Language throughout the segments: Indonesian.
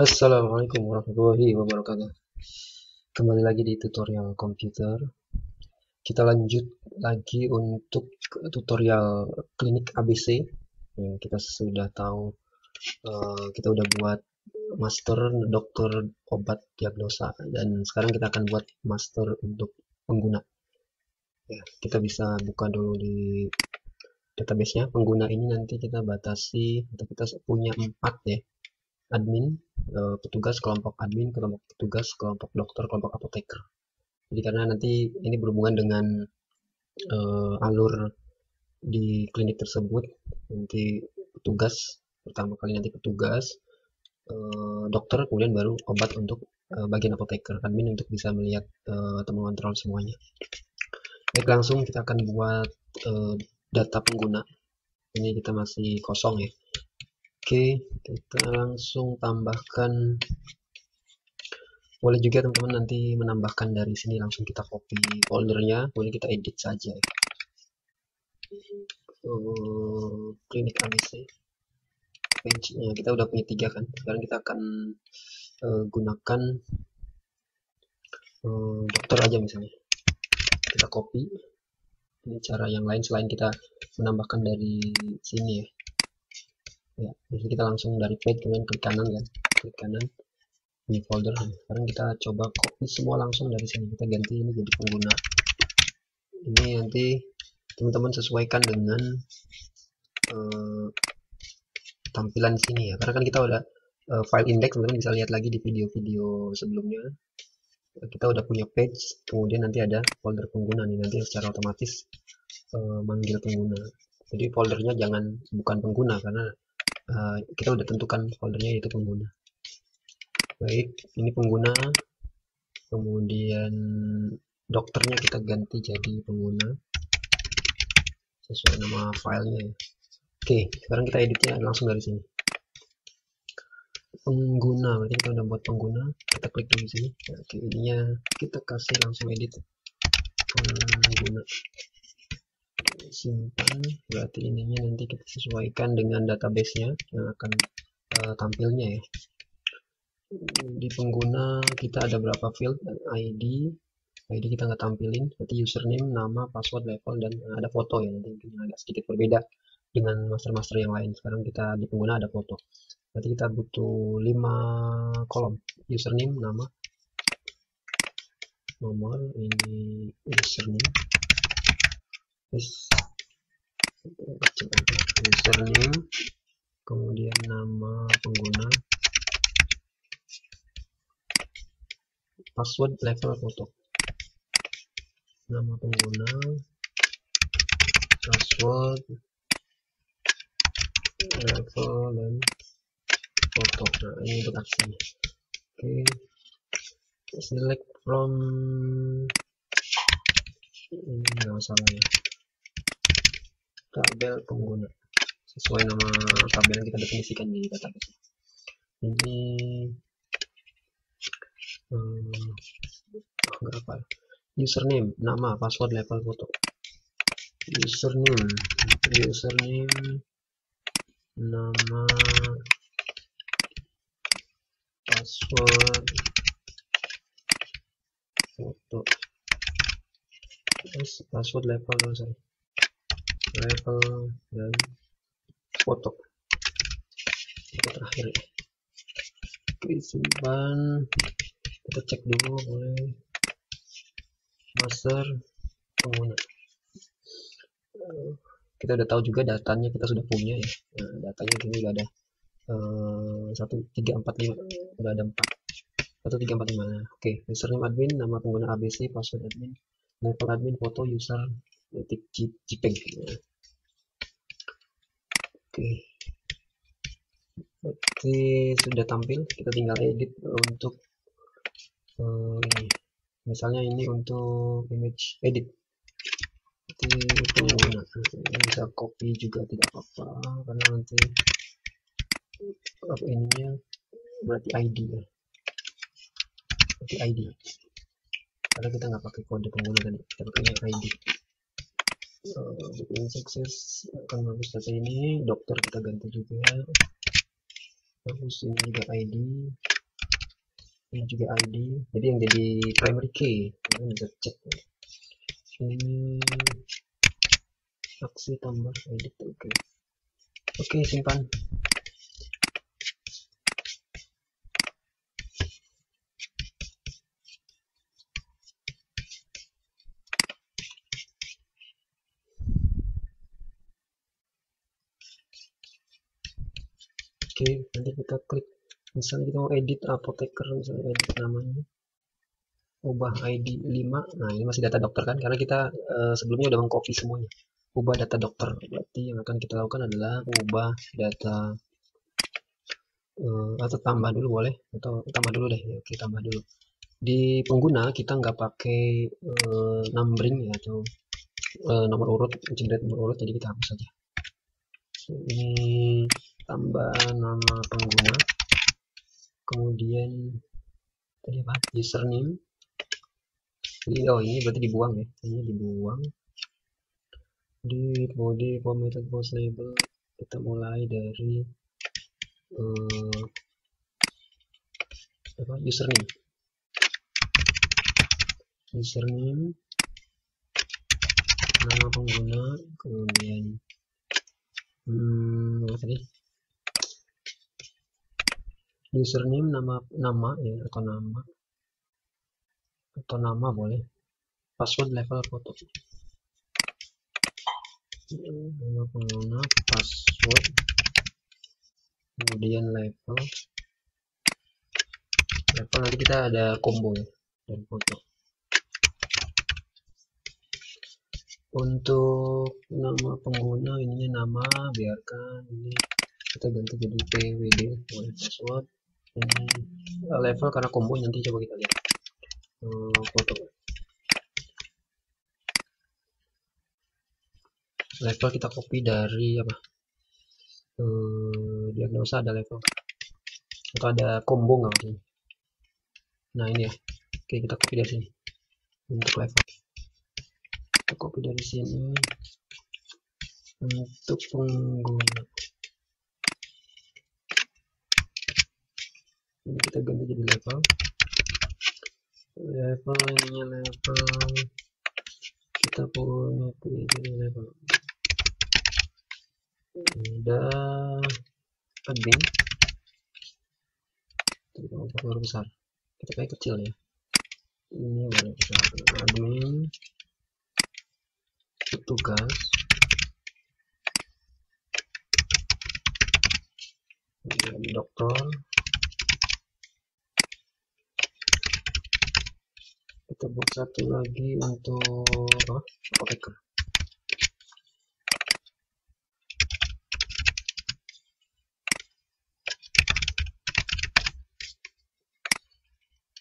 Assalamualaikum warahmatullahi wabarakatuh. Kembali lagi di tutorial komputer. Kita lanjut lagi untuk tutorial klinik ABC yang Kita sudah tahu uh, Kita udah buat master dokter obat diagnosa Dan sekarang kita akan buat master untuk pengguna. Ya, Kita bisa buka dulu di database nya pengguna ini nanti kita batasi kita punya empat ya admin, uh, petugas kelompok admin, kelompok petugas, kelompok dokter, kelompok apoteker. Jadi karena nanti ini berhubungan dengan uh, alur di klinik tersebut, nanti petugas pertama kali nanti petugas, uh, dokter, kemudian baru obat untuk bagian apoteker, admin untuk bisa melihat uh, atau mengontrol semuanya. Baik langsung kita akan buat data pengguna. Ini kita masih kosong ya Oke, kita langsung tambahkan. Boleh juga teman-teman nanti menambahkan dari sini langsung kita copy foldernya, kemudian kita edit saja. Uh, klinik ABC. Page-nya kita udah punya tiga kan. Sekarang kita akan uh, gunakan uh, dokter aja misalnya. Kita copy. Ini cara yang lain selain kita menambahkan dari sini ya ya jadi kita langsung dari page kemudian klik kanan kan. Klik kanan di folder. Sekarang kita coba copy semua langsung dari sini. Kita ganti ini jadi pengguna. Ini nanti teman-teman sesuaikan dengan uh, tampilan sini ya. Karena kan kita udah uh, file index teman-teman bisa lihat lagi di video-video sebelumnya. Kita udah punya page kemudian nanti ada folder pengguna nih. Nanti secara otomatis uh, manggil pengguna. Jadi foldernya jangan bukan pengguna karena uh, kita udah tentukan foldernya yaitu pengguna. Baik ini pengguna. Kemudian dokternya kita ganti jadi pengguna. Sesuai nama filenya ya. oke sekarang kita editnya langsung dari sini. Pengguna berarti kita udah buat pengguna. Kita klik di sini. Oke ininya kita kasih langsung edit pengguna simpan. Berarti ininya nanti kita sesuaikan dengan database-nya yang akan uh, tampilnya ya. Di pengguna kita ada berapa field? ID ID kita nggak tampilin. Berarti username nama password level dan ada foto ya. Nanti mungkin agak sedikit berbeda dengan master-master yang lain. Sekarang kita di pengguna ada foto. Berarti kita butuh 5 kolom. Username nama. Nomor ini username username kemudian nama pengguna password level foto. Nama pengguna password level dan foto. Nah ini untuk aksinya. Oke. Okay. select from ini nggak salah ya tabel pengguna. Sesuai nama tabel yang kita definisikan di database ini hmm, berapa username nama password level foto. Username username nama password foto. Password level sorry level dan foto. Foto terakhir. Ya oke simpan kita cek dulu boleh. Master. Pengguna kita udah tahu juga datanya kita sudah punya ya. Nah, datanya ini udah ada. Eh, satu tiga empat lima. Udah ada empat. Satu tiga empat lima. Oke username admin nama pengguna abc password admin level admin foto user detik jpeg oke. Oke sudah tampil. Kita tinggal edit untuk ini. Misalnya ini untuk image edit. Nanti ini bisa copy juga tidak apa-apa karena nanti apa ininya berarti ID ya. Berarti ID karena kita nggak pakai kode pengguna tadi kita pakai ID uh, sukses akan bagus data ini dokter kita ganti juga. Terus ini juga ID ini juga ID jadi yang jadi primary key kalian bisa cek. Ini aksi tambah edit oke. Okay. oke okay, simpan oke nanti kita klik. Misalnya kita mau edit apoteker misalnya edit namanya. Ubah ID 5 nah ini masih data dokter kan? Karena kita uh, sebelumnya udah mengcopy semuanya. Ubah data dokter. Berarti yang akan kita lakukan adalah ubah data uh, atau tambah dulu boleh? Atau tambah dulu deh. Oke tambah dulu. Di pengguna kita nggak pakai uh, numbering ya atau uh, nomor urut generate nomor urut. Jadi kita hapus saja ini tambah nama pengguna. Kemudian tadi apa? Username. Ini oh ini berarti dibuang ya? Ini dibuang. Di body formatted post label kita mulai dari uh, apa? Username. Username. Nama pengguna. Kemudian hmm, apa tadi username nama nama ya atau nama. Atau nama boleh. Password level foto. Nama pengguna password. Kemudian level. Level nanti kita ada combo ya dan foto. Untuk nama pengguna ininya nama biarkan ini. Kita ganti jadi pwd boleh password ini level karena combo nanti coba kita lihat. Hmm, foto. Level kita copy dari apa? Hmm, diagnosa ada level. Atau ada combo nggak maksudnya? Nah ini ya. Oke kita copy dari sini. Untuk level. Kita copy dari sini. Untuk pengguna ini kita ganti jadi level. Level ininya level. Kita punya jadi level. Udah admin kita mau besar. Kita kayak kecil ya. Ini boleh besar. Admin. Petugas. Dokter kita buat satu lagi untuk apoteker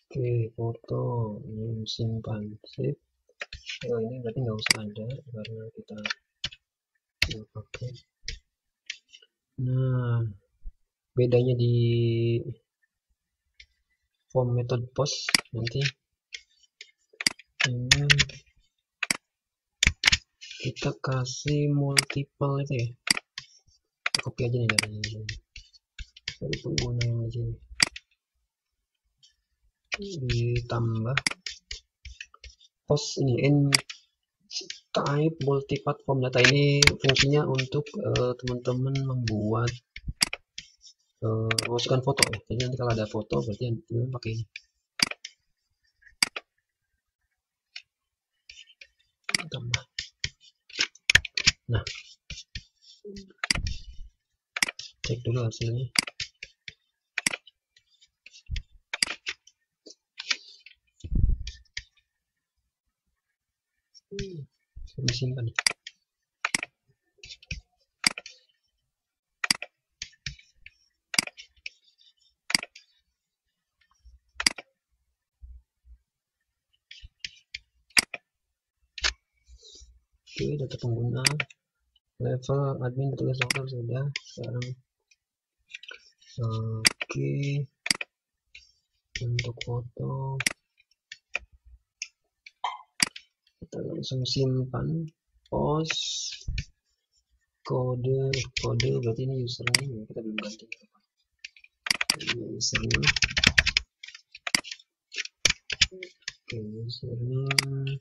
oke foto ini simpan save oh ini berarti nggak usah ada karena kita nggak pakai. Nah bedanya di form method post nanti ini kita kasih multiple itu ya? Copy aja nih dari dari pengguna yang di sini. Ditambah. Post ini n type multipath form data ini fungsinya untuk eh, teman-teman membuat uh, memasukkan foto. Ya jadi nanti kalau ada foto berarti yang pakai ini tambah nah. Cek dulu hasilnya. Hmm, simpan oke data pengguna level admin tugas dokter sudah sekarang. Oke. Untuk foto. Kita langsung simpan post kode kode berarti ini username kita belum ganti. Ini username. Oke username.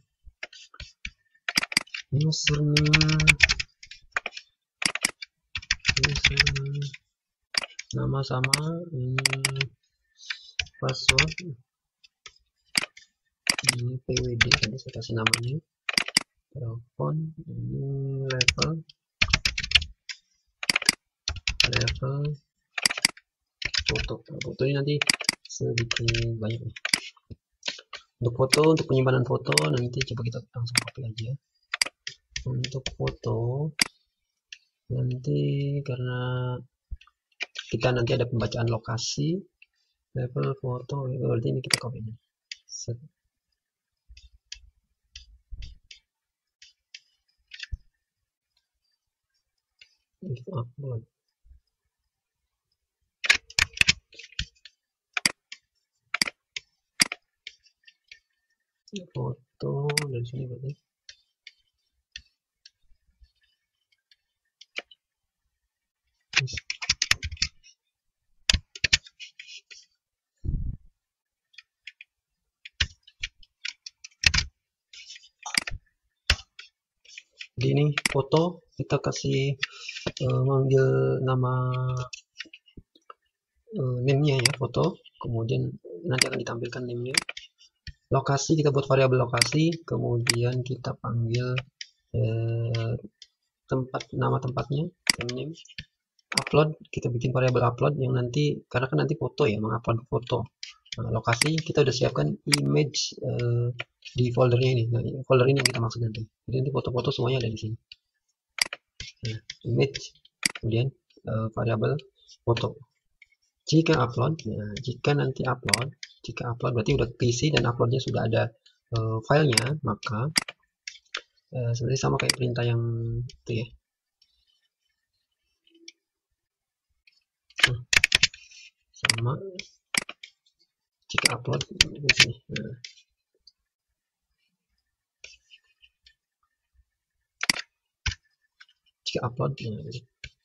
Username username nama sama ini password. Ini pwd tadi saya kasih namanya. Telepon ini level. Level. Foto. Foto ini nanti sedikit banyak. Nih untuk foto untuk penyimpanan foto nanti coba kita langsung copy aja. Untuk foto nanti karena kita nanti ada pembacaan lokasi level foto berarti ini kita copy set. Foto dari sini berarti di ini foto kita kasih uh, manggil nama uh, name-nya ya foto. Kemudian nanti akan ditampilkan name-nya. Lokasi kita buat variabel lokasi. Kemudian kita panggil uh, tempat nama tempatnya name upload kita bikin variabel upload yang nanti karena kan nanti foto ya mengupload foto. Nah, lokasi kita udah siapkan image uh, di foldernya ini. Nah, folder ini yang kita maksud nanti. Jadi nanti foto-foto semuanya ada di sini. Nah, image kemudian uh, variabel foto. Jika upload nah, jika nanti upload jika upload berarti udah PC dan uploadnya sudah ada uh, filenya maka uh, sebenarnya sama kayak perintah yang itu ya sama. Jika upload di sini nah. jika upload nah,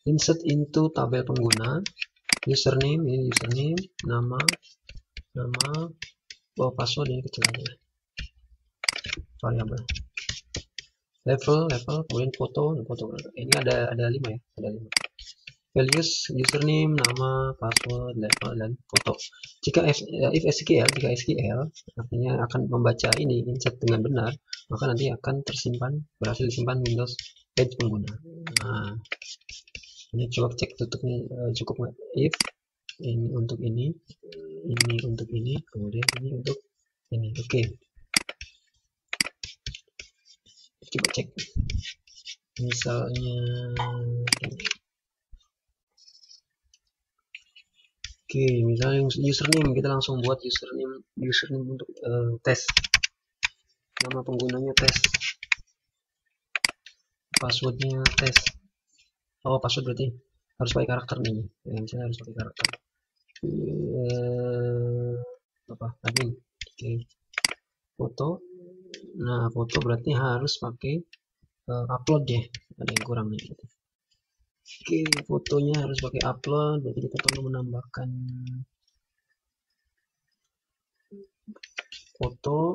insert into tabel pengguna. Username ini username nama nama oh, password ini kecil aja variabel. Level level kemudian foto foto. Ini ada ada lima ya? Ada lima values username nama password level dan foto. Jika if, eh, if SQL jika SQL artinya akan membaca ini insert dengan benar maka nanti akan tersimpan berhasil disimpan Windows page pengguna. Nah ini coba cek tutupnya uh, cukup nggak? If ini untuk ini ini untuk ini kemudian ini untuk ini oke. Okay. coba cek. Misalnya Oke, misalnya username kita langsung buat username username untuk uh, tes. Nama penggunanya tes. Passwordnya tes. Oh, password berarti harus pakai karakter nih. Ya, misalnya harus pakai karakter. Uh, apa? Admin. Oke. Foto. Nah, foto berarti harus pakai uh, upload ya. Ada yang kurang nih. Oke, fotonya harus pakai upload, berarti kita perlu menambahkan foto,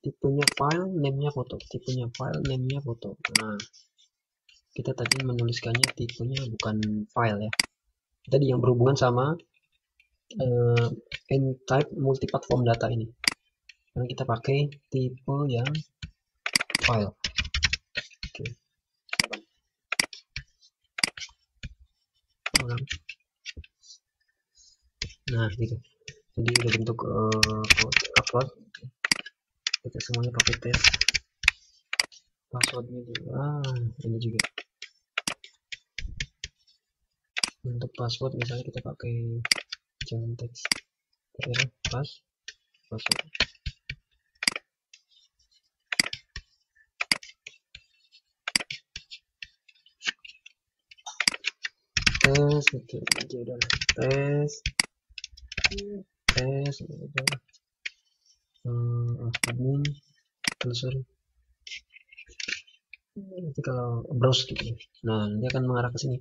tipenya file, name-nya foto, tipenya file, name-nya foto. Nah, kita tadi menuliskannya tipenya bukan file ya. Tadi yang berhubungan sama uh, n-type multiplatform data ini. Karena kita pakai tipe yang file. Orang nah gitu. Jadi udah bentuk uh, upload. Kita semuanya pakai tes passwordnya juga ah, ini juga. Untuk password misalnya kita pakai jangan teks. Pas password tes gitu aja tes tes. Udah hmm, admin nanti kalau browse gitu. Nah dia akan mengarah ke sini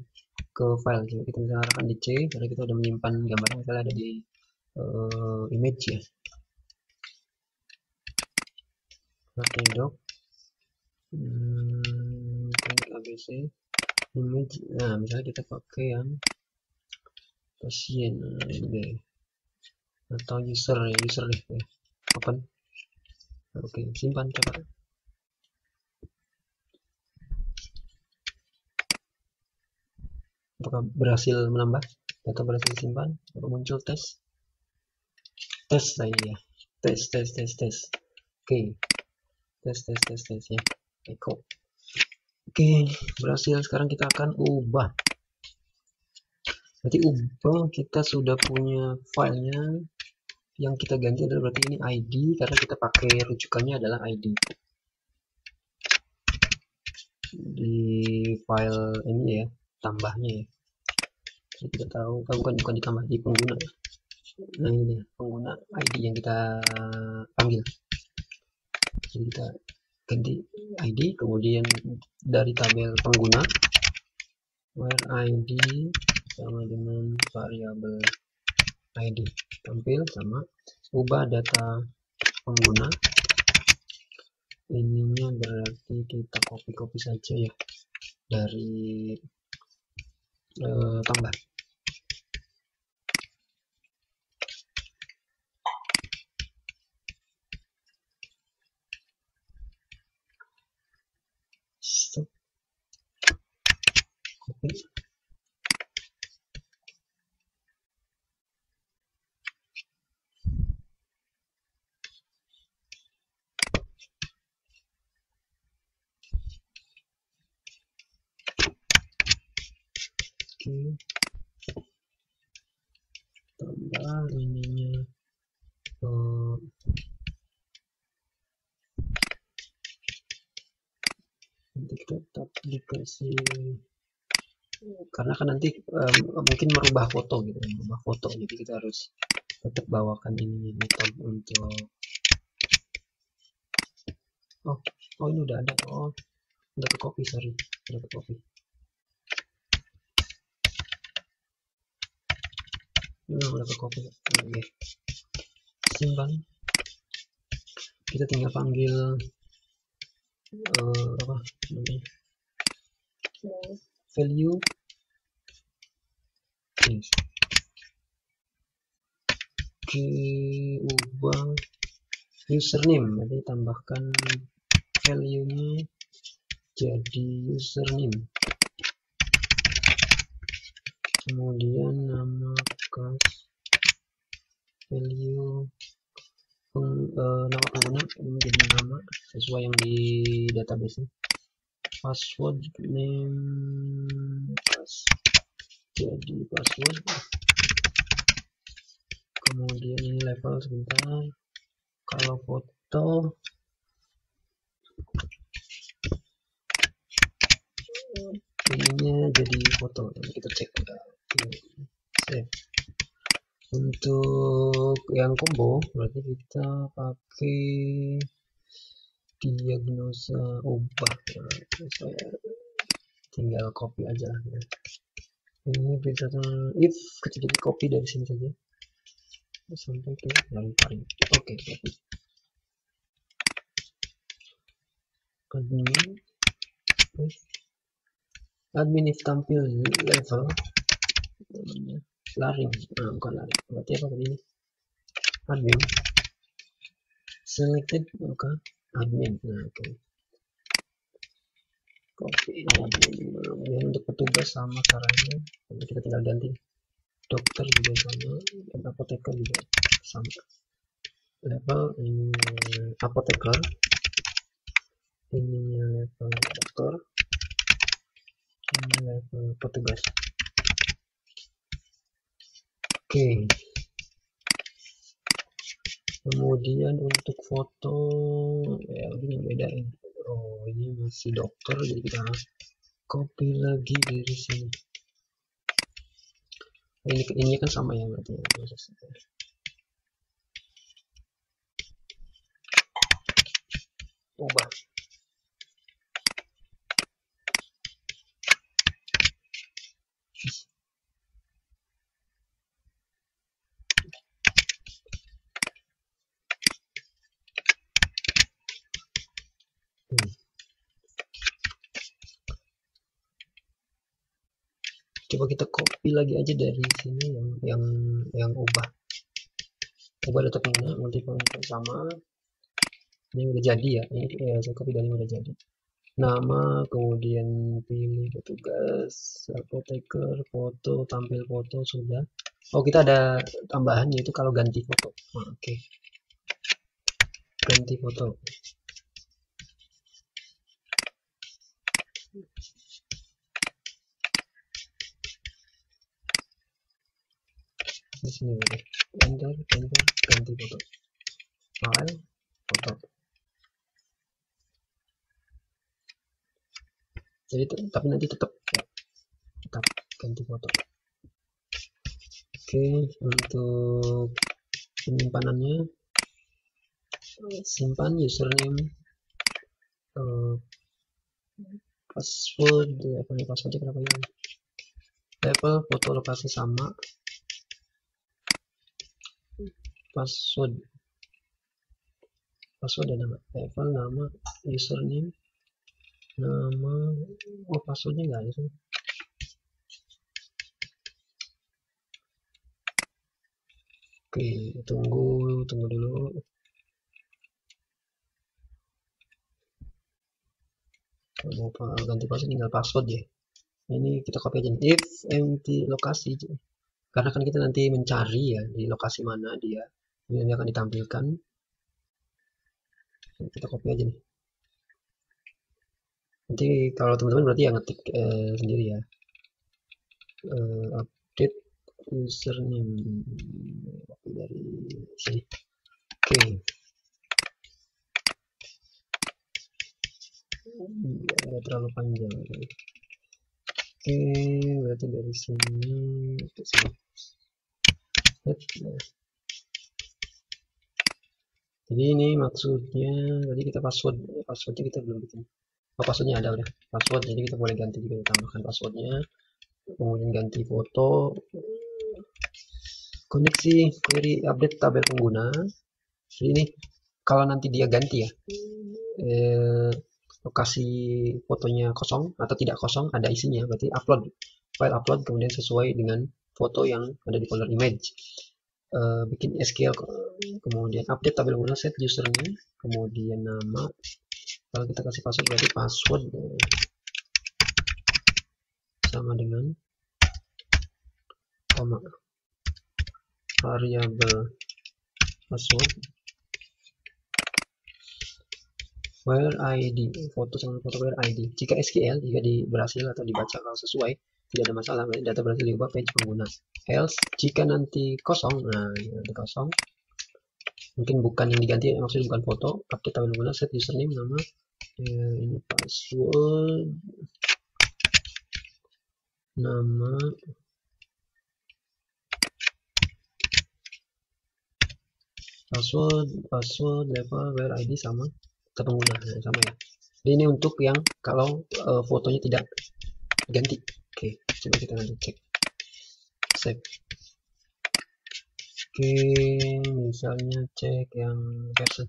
ke file. Jadi kita bisa arahkan di C karena kita udah menyimpan gambar misalnya ada di uh, image ya. Pakai doc hmm, ABC image nah misalnya kita pakai yang pasien ini atau user ya user deh ya. open. Oke simpan coba apakah berhasil menambah data berhasil simpan? Apa muncul tes? Tes saya ya tes tes tes tes. Oke. Tes tes tes tes ya. Echo oke berhasil. Sekarang kita akan ubah. Berarti ubah kita sudah punya filenya. Yang kita ganti adalah berarti ini ID karena kita pakai rujukannya adalah ID di file ini ya tambahnya ya. Saya tidak tahu kan bukan bukan ditambah di pengguna. Nah ini pengguna ID yang kita panggil. Jadi kita ganti ID kemudian dari tabel pengguna where ID sama dengan variabel ID tampil sama ubah data pengguna. Ininya berarti kita copy-copy saja ya dari uh, tambah copy oke tambah ininya. Uh, nanti kita tetap dikasih karena kan nanti um, mungkin merubah foto gitu merubah foto. Jadi kita harus tetap bawakan ini metode untuk oh oh ini udah ada. Oh udah ke copy sorry. Udah ke copy ini udah ke copy oke. Simpan. Kita tinggal panggil uh, apa namanya value yes. oke ubah username jadi tambahkan value nya jadi username kemudian nama class value peng, uh, nama pengguna ini menjadi nama sesuai yang di database -nya. Password name jadi password. Kemudian ini level sebentar. Kalau foto ininya jadi foto. Kita cek. Untuk yang combo berarti kita pakai diagnosa ubah nah, saya tinggal copy aja lah ya. ini bisa if kita jadi copy dari sini saja. Sampai ke paling oke okay, copy. Admin. Admin if tampil level. Namanya laring nah, bukan laring berarti apa tadi? Admin. Selected oke okay. Admin nah oke okay. copy admin untuk petugas sama caranya. Nanti kita tinggal ganti. Dokter juga sama dan apoteker juga sama. Level ini apoteker. Ininya level dokter. Ini level petugas. Oke kemudian untuk foto ya ini bedain. Oh ini masih dokter jadi kita harus copy lagi dari sini. Ini ini kan sama ya berarti ya. Ubah coba kita copy lagi aja dari sini yang yang yang ubah. Ubah data pengguna multiple sama. Ini udah jadi ya? Ini ya, saya copy dari udah jadi. Nama kemudian pilih petugas apoteker foto tampil foto sudah. Oh kita ada tambahan yaitu kalau ganti foto. Oh, oke. Okay. ganti foto di sini enter enter ganti foto. File foto. Jadi tapi nanti tetap. Ya, tetap ganti foto. Oke untuk penyimpanannya. Simpan username uh, password apa nih passwordnya kenapa ya level foto lokasi sama password password dan nama? Level nama username nama oh passwordnya nggak ada oke tunggu tunggu dulu. Mau ganti password tinggal password ya. Ini kita copy aja if empty lokasi karena kan kita nanti mencari ya di lokasi mana dia ini akan ditampilkan. Kita copy aja nih. Nanti kalau teman-teman berarti yang ngetik eh, sendiri ya. Uh, update username dari sini. Oke. Okay. ya, terlalu panjang. Oke okay, berarti dari sini ke sini jadi ini maksudnya tadi kita password passwordnya kita belum bikin. Oh passwordnya ada udah. Password jadi kita boleh ganti juga tambahkan passwordnya. Kemudian ganti foto. Koneksi query update tabel pengguna. Jadi ini kalau nanti dia ganti ya eh, lokasi fotonya kosong atau tidak kosong ada isinya berarti upload. File upload kemudian sesuai dengan foto yang ada di folder image uh, bikin SQL kemudian update tabel pengguna set username kemudian nama. Kalau kita kasih password berarti password sama dengan koma. Variabel password. Where id foto sama foto where id jika SQL jika di berhasil atau dibaca kalau sesuai tidak ada masalah data berhasil diubah page pengguna else jika nanti kosong nah nanti kosong. Mungkin bukan yang diganti maksudnya bukan foto update tabel pengguna set username nama ya, ini password. Nama. Password password level where id sama ke pengguna nah, sama ya. Ini untuk yang kalau uh, fotonya tidak ganti coba kita nanti cek. Save. Oke misalnya cek yang version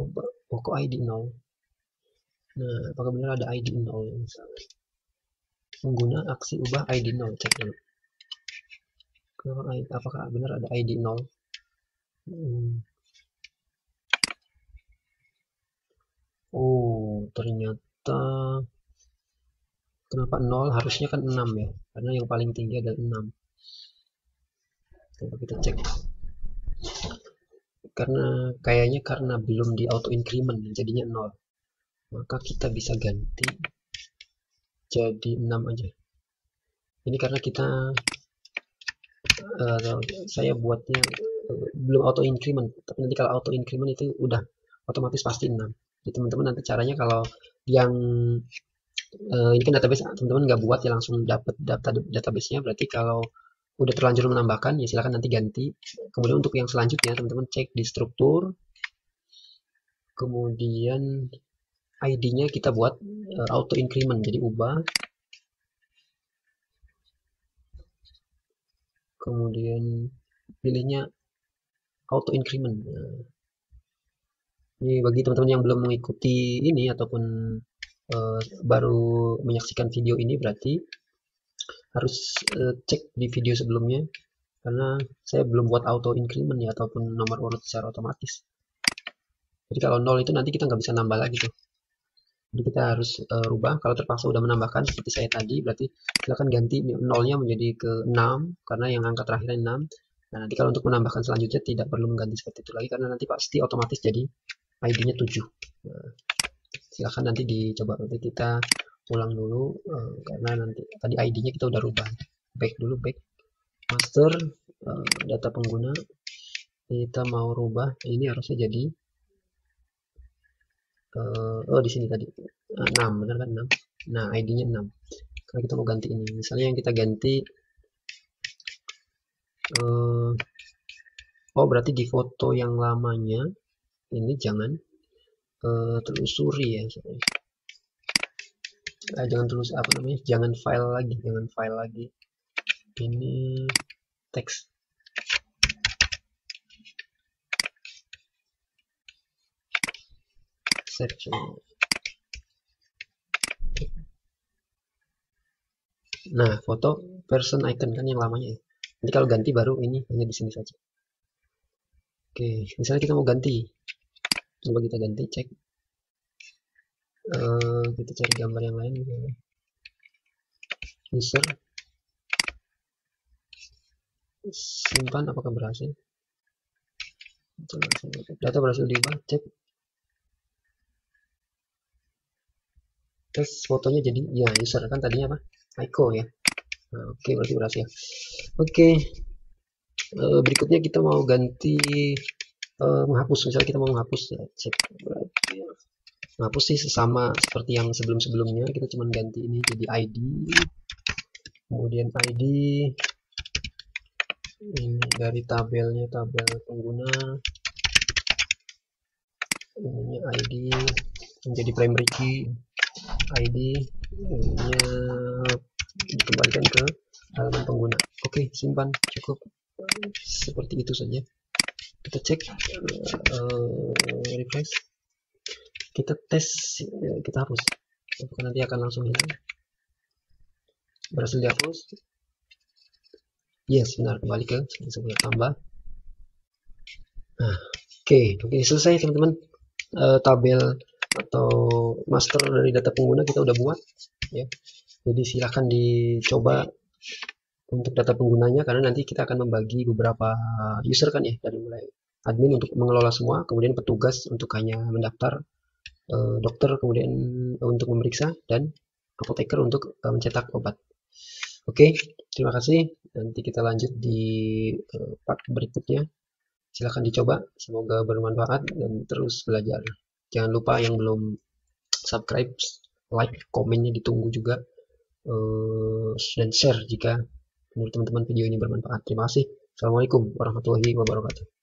oh, kok ID 0 nah apakah benar ada ID 0 misalnya pengguna aksi ubah ID 0 cek dulu. Apakah benar ada ID 0 hmm. Oh ternyata kenapa 0 harusnya kan 6 ya. Karena yang paling tinggi adalah 6 coba kita cek. Karena kayaknya karena belum di auto increment jadinya 0 maka kita bisa ganti jadi 6 aja. Ini karena kita uh, saya buatnya uh, belum auto increment. Tapi nanti kalau auto increment itu udah otomatis pasti 6 jadi teman-teman nanti caranya kalau yang uh, ini kan database teman-teman nggak buat ya langsung dapat data databasenya. Berarti kalau udah terlanjur menambahkan ya silahkan nanti ganti. Kemudian untuk yang selanjutnya teman-teman cek di struktur. Kemudian ID-nya kita buat uh, auto increment jadi ubah. Kemudian pilihnya auto increment. Nah, ini bagi teman-teman yang belum mengikuti ini ataupun uh, baru menyaksikan video ini berarti harus uh, cek di video sebelumnya karena saya belum buat auto increment ya ataupun nomor urut secara otomatis. Jadi kalau nol itu nanti kita nggak bisa nambah lagi tuh. Jadi kita harus uh, rubah. Kalau terpaksa udah menambahkan seperti saya tadi berarti silakan ganti nolnya menjadi ke 6 karena yang angka terakhirnya 6 nah nanti kalau untuk menambahkan selanjutnya tidak perlu mengganti seperti itu lagi karena nanti pasti otomatis jadi ID-nya 7 nah, silahkan nanti dicoba. Nanti kita ulang dulu uh, karena nanti tadi ID-nya kita udah rubah. Back dulu back. Master uh, data pengguna. Kita mau rubah. Ini harusnya jadi uh, oh di sini tadi. Uh, 6 benar kan 6 nah ID-nya 6 karena kita mau ganti ini. Misalnya yang kita ganti uh, oh berarti di foto yang lamanya ini jangan uh, telusuri ya uh, jangan terus apa namanya jangan file lagi jangan file lagi. Ini teks. Search nah foto person icon kan yang lamanya ya. Jadi kalau ganti baru ini hanya di sini saja oke misalnya kita mau ganti. Coba kita ganti cek. Uh, kita cari gambar yang lain user. Simpan apakah berhasil? Data berhasil diubah cek. Tes fotonya jadi ya user. Kan tadinya apa? Aiko ya. Nah, oke okay, berarti berhasil. Oke. okay. Uh, berikutnya kita mau ganti uh, menghapus. Misalnya kita mau menghapus ya cek. Berarti menghapus sih sama seperti yang sebelum-sebelumnya. Kita cuma ganti ini jadi ID kemudian ID ini dari tabelnya tabel pengguna. Ini ID menjadi primary key ID ininya dikembalikan ke halaman pengguna. Oke simpan. Cukup seperti itu saja. Kita cek uh, refresh. Kita tes ya, kita hapus. Apakah nanti akan langsung hilang? Berhasil dihapus? Yes benar. Kembali ke sebelah tambah. Nah oke. Okay. okay, selesai teman-teman. Uh, tabel atau master dari data pengguna kita udah buat ya. Jadi silahkan dicoba untuk data penggunanya karena nanti kita akan membagi beberapa user kan ya dari mulai admin untuk mengelola semua kemudian petugas untuk hanya mendaftar uh, dokter kemudian untuk memeriksa dan apoteker untuk uh, mencetak obat. Oke terima kasih. Nanti kita lanjut di part berikutnya. Silahkan dicoba semoga bermanfaat dan terus belajar. Jangan lupa yang belum subscribe like komennya ditunggu juga dan share jika menurut teman-teman video ini bermanfaat. Terima kasih. Assalamualaikum warahmatullahi wabarakatuh